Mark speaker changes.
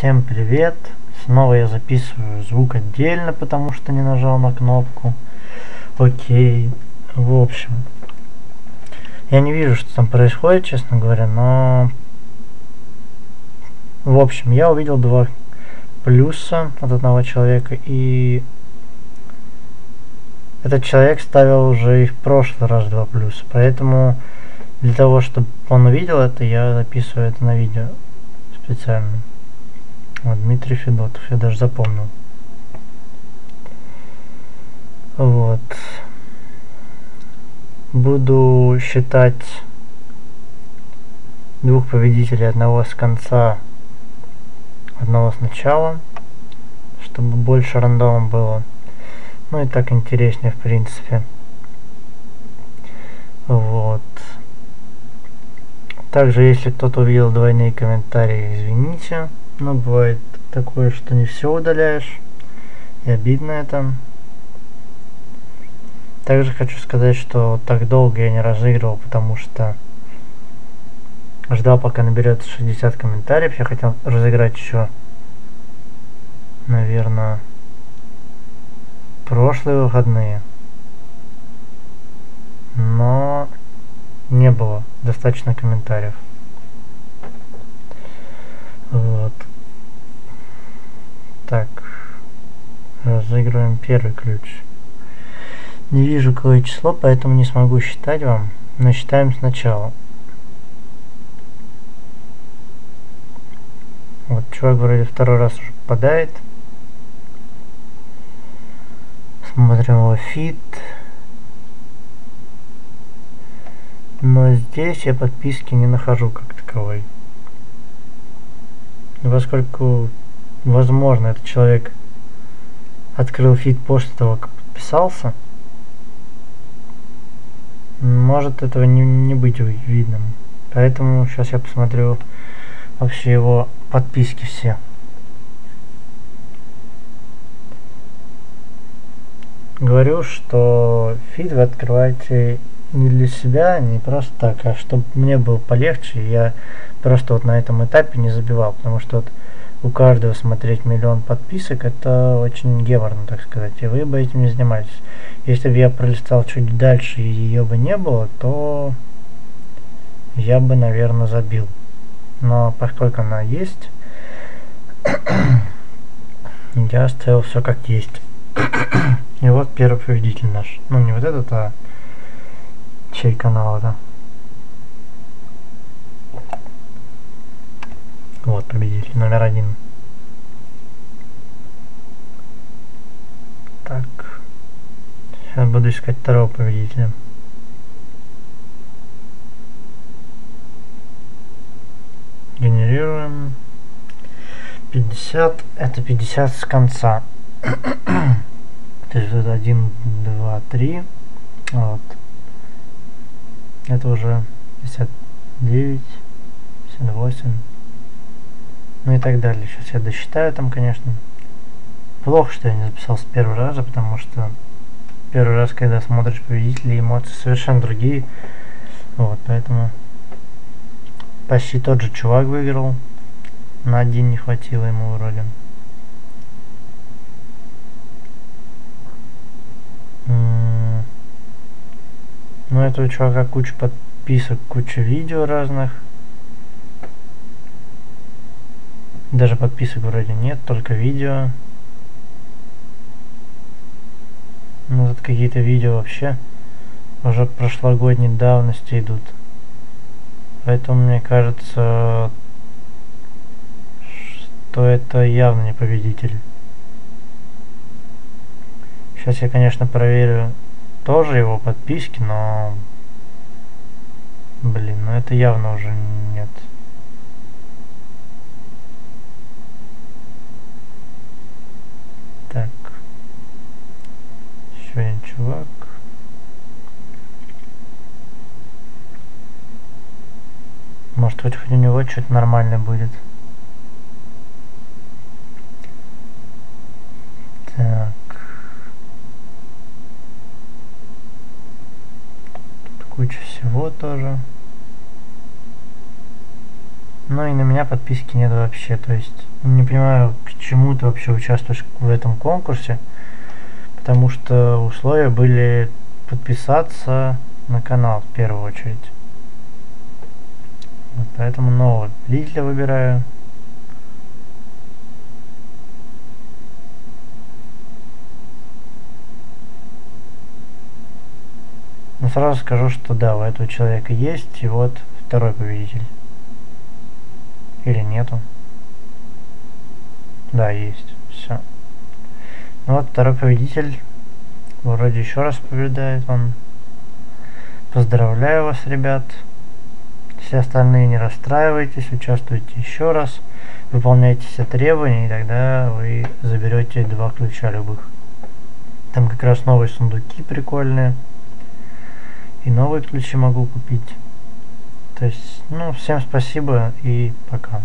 Speaker 1: Всем привет! Снова я записываю звук отдельно, потому что не нажал на кнопку. Окей. В общем, я не вижу, что там происходит, честно говоря, но... В общем, я увидел два плюса от одного человека, и этот человек ставил уже и в прошлый раз два плюса, поэтому для того, чтобы он увидел это, я записываю это на видео специально. Вот, Дмитрий Федотов, я даже запомнил. Вот. Буду считать двух победителей, одного с конца, одного с начала, чтобы больше рандома было. Ну и так интереснее, в принципе. Вот. Также, если кто-то увидел двойные комментарии, извините. Но бывает такое, что не все удаляешь. И обидно это. Также хочу сказать, что так долго я не разыгрывал, потому что ждал, пока наберется 60 комментариев. Я хотел разыграть еще, наверное, прошлые выходные. Но не было достаточно комментариев. Вот. Так. Разыгрываем первый ключ. Не вижу какое число, поэтому не смогу считать вам, но считаем сначала. Вот чувак вроде второй раз уже попадает. Смотрим его feed. Но здесь я подписки не нахожу как таковой. Поскольку, возможно, этот человек открыл feed после того, как подписался, может этого не, не быть видным. Поэтому сейчас я посмотрю вообще его подписки все. Говорю, что фид вы открываете не для себя, не просто так, а чтобы мне было полегче, я просто вот на этом этапе не забивал, потому что вот у каждого смотреть миллион подписок, это очень геморно, так сказать, и вы бы этим не занимались. Если бы я пролистал чуть дальше и ее бы не было, то я бы, наверное, забил. Но поскольку она есть, я оставил все как есть. и вот первый победитель наш. Ну, не вот этот, а чей канал это. Вот победитель номер один. Так. Сейчас буду искать второго победителя. Генерируем. 50. Это 50 с конца. То есть это 1, 2, 3. Вот. Это уже 59, 58 ну и так далее. Сейчас я досчитаю там, конечно. Плохо, что я не записал с первого раза, потому что первый раз, когда смотришь победителей, эмоции совершенно другие. Вот, поэтому почти тот же чувак выиграл. На один не хватило ему вроде. Ну, этого чувака куча подписок, куча видео разных. Даже подписок вроде нет, только видео. Ну тут какие-то видео вообще уже прошлогодней давности идут. Поэтому мне кажется, что это явно не победитель. Сейчас я, конечно, проверю тоже его подписки, но... Блин, ну это явно уже нет. Так. Еще один чувак. Может хоть у него что-то нормально будет. Так. Тут куча всего тоже. Ну и на меня подписки нет вообще. То есть не понимаю, к чему ты вообще участвуешь в этом конкурсе. Потому что условия были подписаться на канал в первую очередь. Вот поэтому нового лидера выбираю. Но сразу скажу, что да, у этого человека есть, и вот второй победитель. Или нету? Да, есть. Все. Ну вот второй победитель. Вроде еще раз побеждает он. Поздравляю вас, ребят. Все остальные не расстраивайтесь, участвуйте еще раз. Выполняйте все требования, и тогда вы заберете два ключа любых. Там как раз новые сундуки прикольные. И новые ключи могу купить. То есть, ну, всем спасибо и пока.